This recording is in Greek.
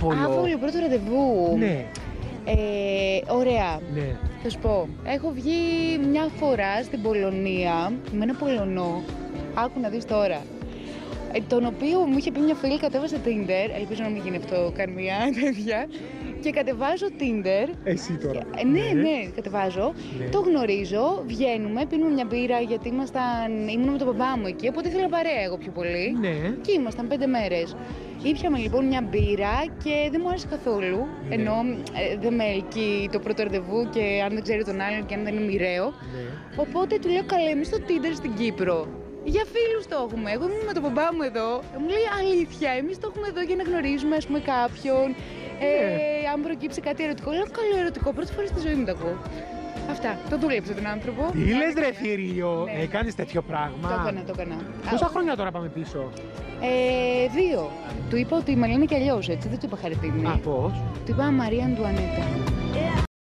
από Α, Βόλιο, πρώτο ραντεβού. Ναι, Ε, ωραία. ναι. Θα σου πω, έχω βγει μια φορά στην Πολωνία με ένα Πολωνό. Άκου να δεις τώρα. Ε, τον οποίο μου είχε πει μια φίλη, κατέβασε Tinder. Ελπίζω να μην γίνει αυτό καμία τέτοια. Και κατεβάζω Tinder. Εσύ τώρα. Ε, ναι, ναι, κατεβάζω. Ναι. Το γνωρίζω, βγαίνουμε, πίνουμε μια μπύρα γιατί ήμασταν, ήμουν με τον μπαμπά μου εκεί, οπότε ήθελα παρέα εγώ πιο πολύ. Ναι. Και ήμασταν πέντε μέρες. Ήπιαμε λοιπόν μια μπύρα και δεν μου άρεσε καθόλου. Ναι. Ενώ ε, δεν με ελκύει το πρώτο ραντεβού και αν δεν ξέρει τον άλλον και αν δεν είναι μοιραίο. ναι. Οπότε του λέω καλέ, εμείς στο Tinder στην Κύπρο. Για φίλους το έχουμε. Εγώ ήμουν με τον μπαμπά μου εδώ. Μου λέει αλήθεια, εμείς το έχουμε εδώ για να γνωρίζουμε ας πούμε, κάποιον. Ε, Ναι. αν προκύψει κάτι ερωτικό. Λέω καλό ερωτικό. Πρώτη φορά στη ζωή μου το ακούω. Αυτά. Το δούλεψα τον άνθρωπο. Τι λες ρε Θηρίο, Ναι. έκανες τέτοιο πράγμα. Το έκανα, το έκανα. Πόσα Α, χρόνια τώρα πάμε πίσω; Ε, δύο. Του είπα ότι με λένε κι αλλιώς, έτσι. Δεν του είπα χαρακτήρι. Α, πώς; Του είπα Μαρία Αντουανέτα.